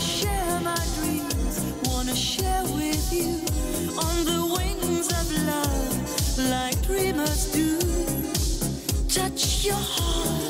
Wanna share my dreams, wanna share with you on the wings of love, like dreamers do. Touch your heart.